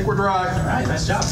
think we're dry. All right, nice job.